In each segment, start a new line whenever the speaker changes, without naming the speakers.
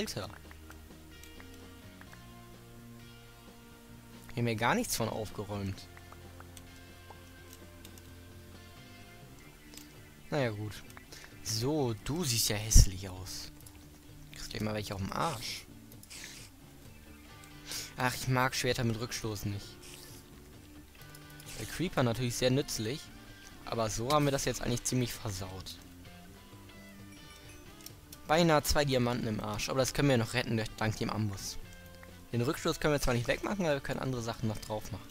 Alter. Hier haben wir gar nichts von aufgeräumt. Naja, gut. So, du siehst ja hässlich aus. Kriegst gleich mal welche auf dem Arsch. Ach, ich mag Schwerter mit Rückstoß nicht. Bei Creeper natürlich sehr nützlich. Aber so haben wir das jetzt eigentlich ziemlich versaut. Beinahe zwei Diamanten im Arsch. Aber das können wir noch retten dank dem Ambus. Den Rückstoß können wir zwar nicht wegmachen, aber wir können andere Sachen noch drauf machen.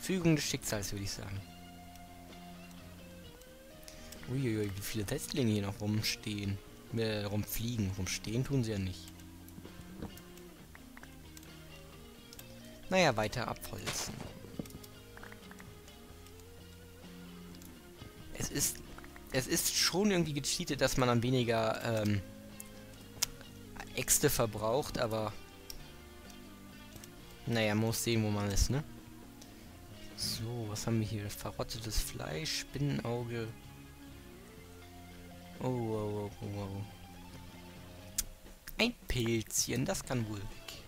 Fügung des Schicksals, würde ich sagen. Uiuiui, wie viele Setzlinge hier noch rumstehen. Äh, rumfliegen. Rumstehen tun sie ja nicht. Naja, weiter abholzen. Es ist... Es ist schon irgendwie gecheatet, dass man dann weniger, ähm, Äxte verbraucht, aber... Naja, man muss sehen, wo man ist, ne? So, was haben wir hier? Verrottetes Fleisch, Spinnenauge, Oh, oh, oh, oh. Ein Pilzchen, das kann wohl weg.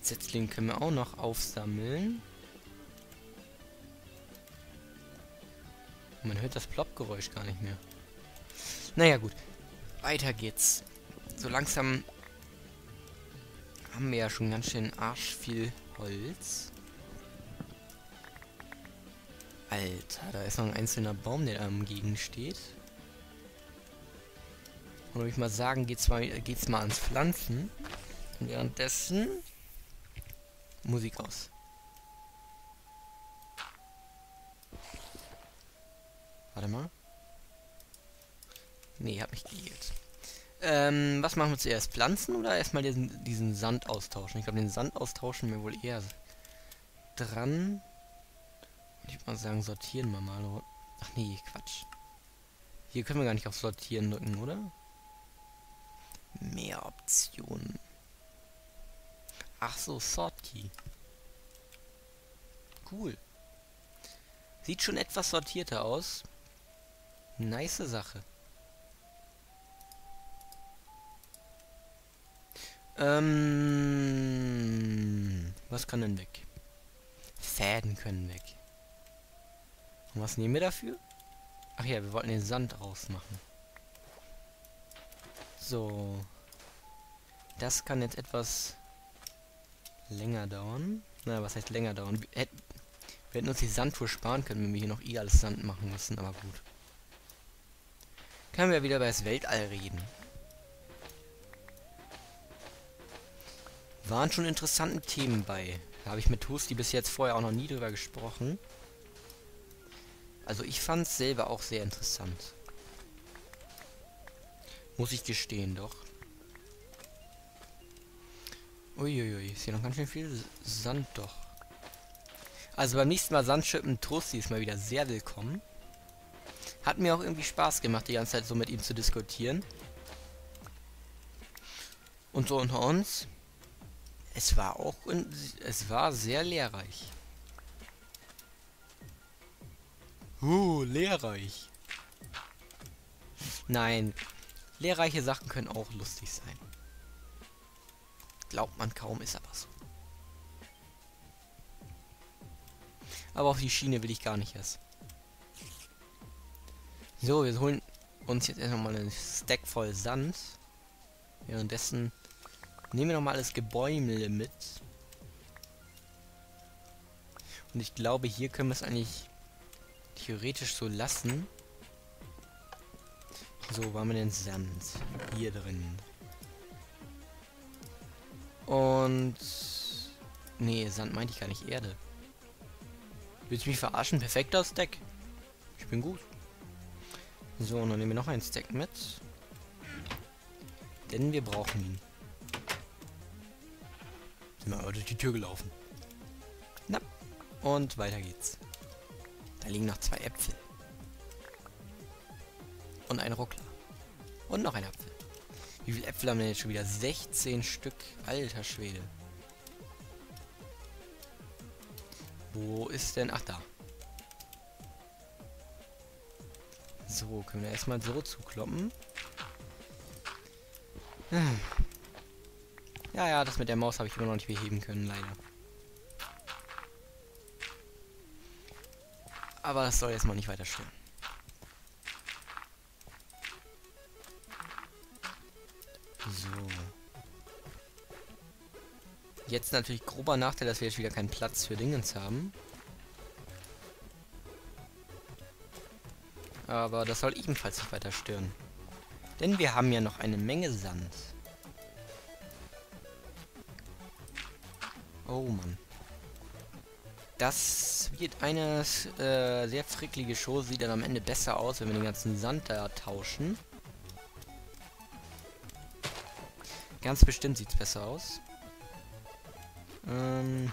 Setzling können wir auch noch aufsammeln. Man hört das Plopp-Geräusch gar nicht mehr. Naja, gut. Weiter geht's. So langsam haben wir ja schon ganz schön arsch viel Holz. Alter, da ist noch ein einzelner Baum, der da am Gegend steht. Und würde ich mal sagen, geht's mal, geht's mal ans Pflanzen. Und währenddessen Musik aus. Warte mal. Nee, hab mich geirrt. Ähm, was machen wir zuerst? Pflanzen oder erstmal diesen, diesen Sand austauschen? Ich glaube, den Sand austauschen wir wohl eher dran. Ich würde mal sagen, sortieren wir mal. Ach nee, Quatsch. Hier können wir gar nicht auf Sortieren drücken, oder? Mehr Optionen. Ach so, Sort Key. Cool. Sieht schon etwas sortierter aus. Nice Sache. Ähm, was kann denn weg? Fäden können weg. Und was nehmen wir dafür? Ach ja, wir wollten den Sand rausmachen. So. Das kann jetzt etwas länger dauern. Na, was heißt länger dauern? Wir hätten, uns die Sandtour sparen können, wenn wir hier noch eh alles Sand machen müssen, aber gut. Können wir wieder über das Weltall reden. Waren schon interessante Themen bei. Da habe ich mit Toasty bis jetzt vorher auch noch nie drüber gesprochen. Also ich fand es selber auch sehr interessant. Muss ich gestehen, doch. Uiuiui, ist hier noch ganz schön viel Sand doch. Also beim nächsten Mal Sandschippen Toasty ist mal wieder sehr willkommen. Hat mir auch irgendwie Spaß gemacht, die ganze Zeit so mit ihm zu diskutieren. Und so unter uns. Es war auch, in, es war sehr lehrreich. Uh, lehrreich. Nein, lehrreiche Sachen können auch lustig sein. Glaubt man kaum, ist aber so. Aber auf die Schiene will ich gar nicht erst. So, wir holen uns jetzt erstmal einen Stack voll Sand. Währenddessen nehmen wir nochmal alles Gebäumel mit. Und ich glaube, hier können wir es eigentlich theoretisch so lassen. So, war wir den Sand? Hier drin. Und... Nee, Sand meinte ich gar nicht, Erde. Willst du mich verarschen? Perfekter Stack. Ich bin gut. So, und dann nehmen wir noch einen Stack mit. Denn wir brauchen ihn. Sind wir aber durch die Tür gelaufen. Na, und weiter geht's. Da liegen noch zwei Äpfel. Und ein Ruckler. Und noch ein Apfel. Wie viele Äpfel haben wir jetzt schon wieder? 16 Stück. Alter Schwede. Wo ist denn... Ach, da. So, können wir erstmal so zukloppen. Hm. Ja, ja, das mit der Maus habe ich immer noch nicht beheben können, leider. Aber das soll jetzt mal nicht weiter stören. So. Jetzt natürlich grober Nachteil, dass wir jetzt wieder keinen Platz für Dingens haben. Aber das soll ebenfalls nicht weiter stören. Denn wir haben ja noch eine Menge Sand. Oh Mann. Das wird eine äh, sehr fricklige Show. Sieht dann am Ende besser aus, wenn wir den ganzen Sand da tauschen. Ganz bestimmt sieht es besser aus. Ähm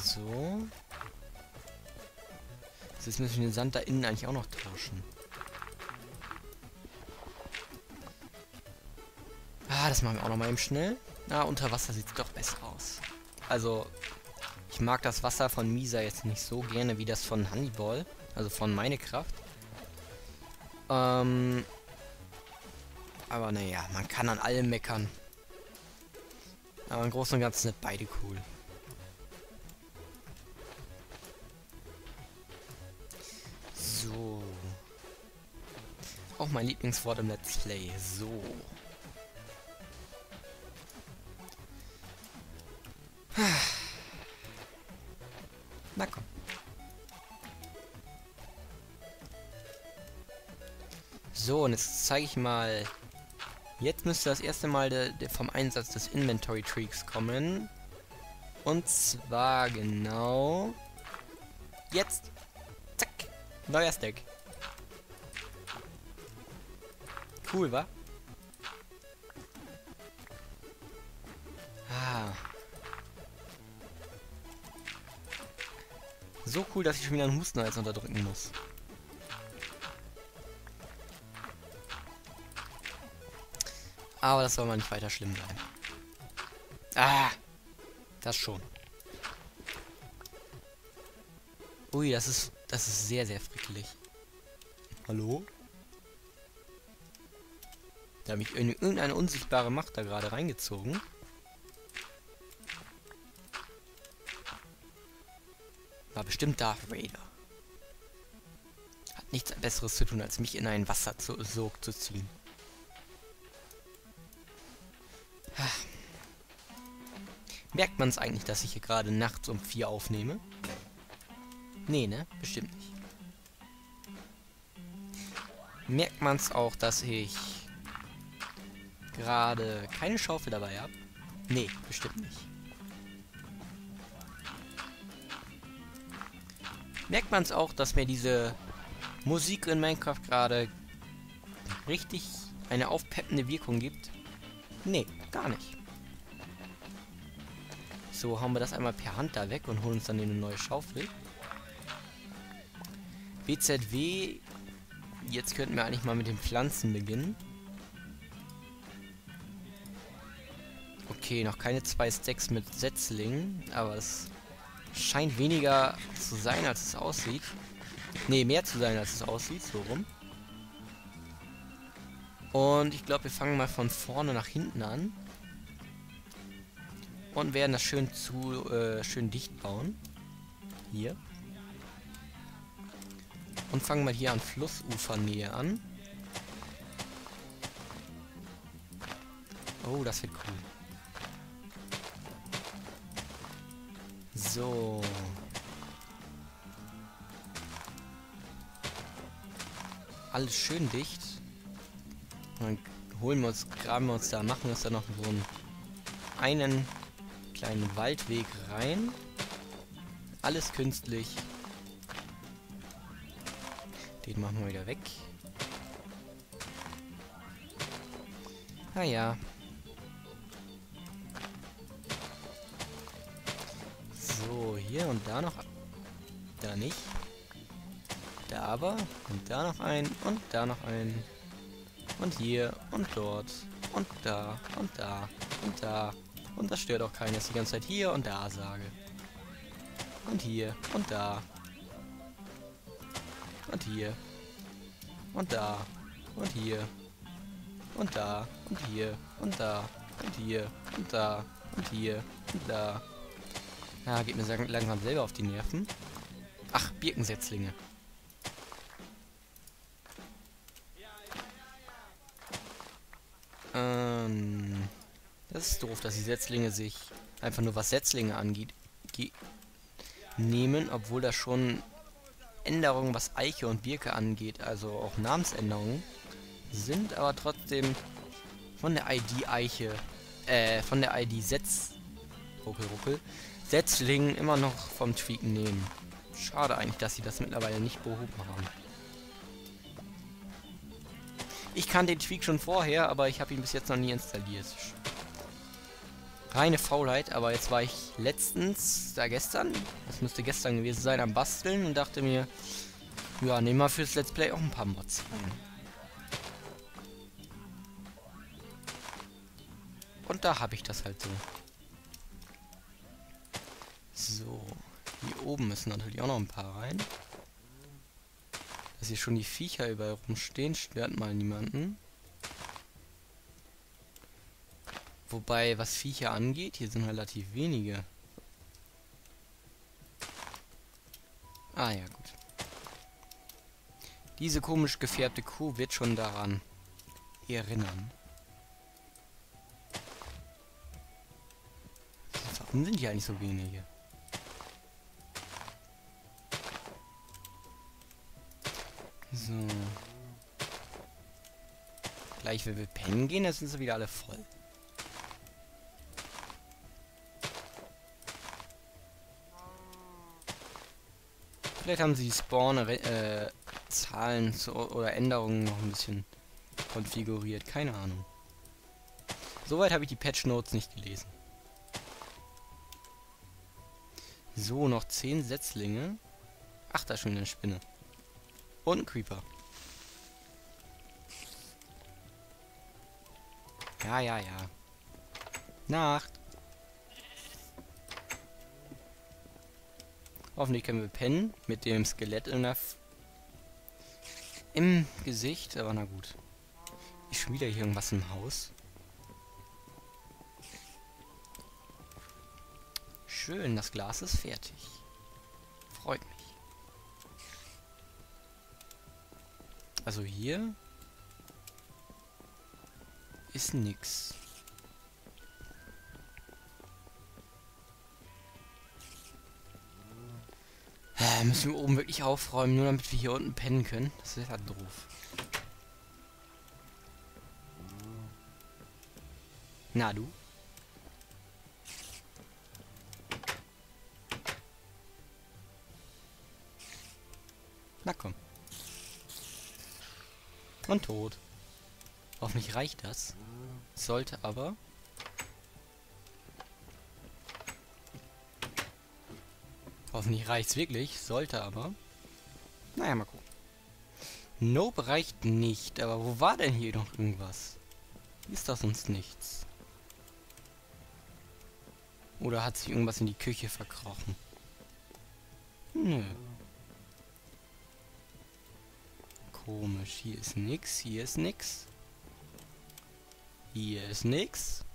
so. Jetzt müssen wir den Sand da innen eigentlich auch noch tauschen. Ah, das machen wir auch noch mal eben schnell. Na, unter Wasser sieht es doch besser aus. Also, ich mag das Wasser von Misa jetzt nicht so gerne wie das von Honeyball. Also von Minecraft. Ähm, aber naja, man kann an allem meckern. Aber im Großen und Ganzen sind beide cool. So. Auch mein Lieblingswort im Let's Play. So. Na komm. So, und jetzt zeige ich mal. Jetzt müsste das erste Mal de, de vom Einsatz des Inventory Tricks kommen. Und zwar genau. Jetzt. Zack. Neuer Stack. Cool, wa? Ah. So cool, dass ich schon wieder einen Hustenhals unterdrücken muss. Aber das soll mal nicht weiter schlimm bleiben. Ah! Das schon. Ui, das ist, das ist sehr, sehr frickelig. Hallo? Da habe ich irgendeine unsichtbare Macht da gerade reingezogen. War bestimmt Darth Vader. Hat nichts Besseres zu tun, als mich in ein Wasser zu, ziehen. Merkt man es eigentlich, dass ich hier gerade nachts um vier aufnehme? Nee, ne? Bestimmt nicht. Merkt man es auch, dass ich gerade keine Schaufel dabei habe? Nee, bestimmt nicht. merkt man es auch, dass mir diese Musik in Minecraft gerade richtig eine aufpeppende Wirkung gibt? Nee, gar nicht. So, hauen wir das einmal per Hand da weg und holen uns dann eine neue Schaufel. BZW. Jetzt könnten wir eigentlich mal mit den Pflanzen beginnen. Okay, noch keine zwei Stacks mit Setzlingen, aber es scheint weniger zu sein, als es aussieht. Ne, mehr zu sein, als es aussieht, so rum. Und ich glaube, wir fangen mal von vorne nach hinten an. Und werden das schön zu äh, schön dicht bauen. Hier. Und fangen mal hier an Flussufernähe an. Oh, das wird cool. So. Alles schön dicht. dann holen wir uns, graben wir uns da, machen uns da noch so einen, einen kleinen Waldweg rein. Alles künstlich. Den machen wir wieder weg. Naja. Ah So, hier und da noch. Da nicht. Da aber. Und da noch ein. Und da noch ein. Und hier. Und dort. Und da. Und da. Und da. Und das stört auch keinen, dass ich die ganze Zeit hier und da sage. Und hier. Und da. Und hier. Und da. Und hier. Und da. Und hier. Und da. Und hier. Und da. Und hier. Und da. Ja, geht mir langsam selber auf die Nerven. Ach, Birkensetzlinge. Ähm, das ist doof, dass die Setzlinge sich einfach nur was Setzlinge angeht nehmen, obwohl das schon Änderungen, was Eiche und Birke angeht, also auch Namensänderungen, sind aber trotzdem von der ID Eiche, äh, von der ID Setz, ruckel, ruckel, Setzling immer noch vom Tweaken nehmen. Schade eigentlich, dass sie das mittlerweile nicht behoben haben. Ich kann den Tweak schon vorher, aber ich habe ihn bis jetzt noch nie installiert. Reine Faulheit, aber jetzt war ich letztens, da gestern, das müsste gestern gewesen sein, am Basteln und dachte mir, ja, nehmen wir fürs Let's Play auch ein paar Mods rein. Und da habe ich das halt so. So. Hier oben müssen natürlich auch noch ein paar rein. Dass hier schon die Viecher überall rumstehen, stört mal niemanden. Wobei, was Viecher angeht, hier sind relativ wenige. Ah ja, gut. Diese komisch gefärbte Kuh wird schon daran erinnern. Warum sind hier eigentlich so wenige? So. Gleich, wenn wir pennen gehen, dann sind sie wieder alle voll. Vielleicht haben sie die Spawn-Zahlen äh, oder Änderungen noch ein bisschen konfiguriert. Keine Ahnung. Soweit habe ich die Patch Notes nicht gelesen. So, noch 10 Setzlinge. Ach, da ist schon eine Spinne. Und ein Creeper. Ja, ja, ja. Nacht. Hoffentlich können wir pennen mit dem Skelett in der F im Gesicht, aber na gut. Ist schon wieder hier irgendwas im Haus. Schön, das Glas ist fertig. Freut mich. Also hier ist nix. Müssen wir oben wirklich aufräumen, nur damit wir hier unten pennen können. Das ist ja doof. Na du? Na komm. Und tot. Hoffentlich reicht das. Sollte aber Hoffentlich reicht's wirklich. Sollte aber. Naja, mal gucken. Nope reicht nicht. Aber wo war denn hier noch irgendwas? Ist das uns nichts? Oder hat sich irgendwas in die Küche verkrochen? Nö. Komisch. Hier ist nix. Hier ist nix. Hier ist nix.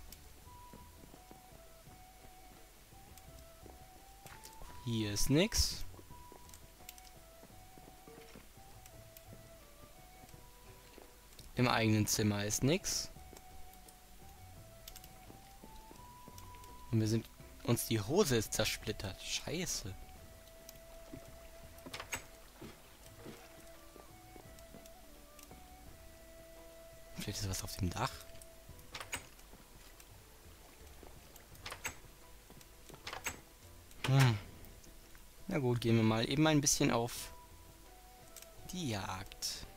Hier ist nix. Im eigenen Zimmer ist nix. Und wir sind uns die Hose ist zersplittert. Scheiße. Vielleicht ist was auf dem Dach. Hm. Na gut, gehen wir mal eben ein bisschen auf die Jagd.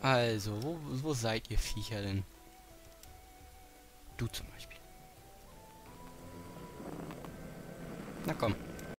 Also, wo, wo seid ihr Viecher denn? Du zum Beispiel. Na komm,